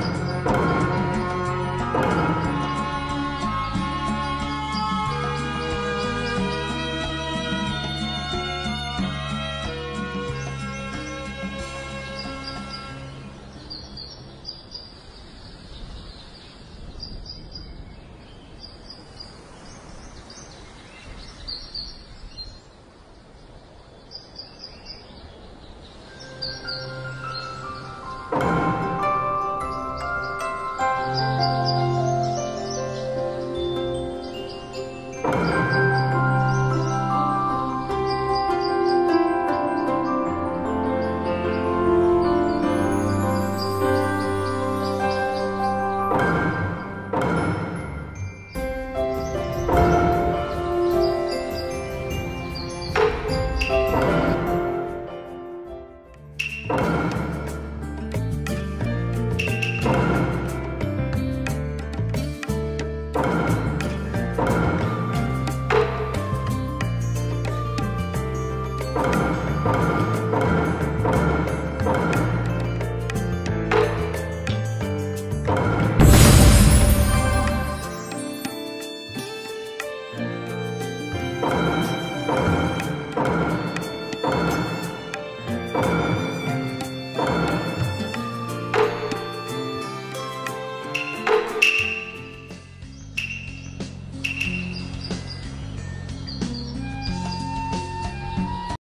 you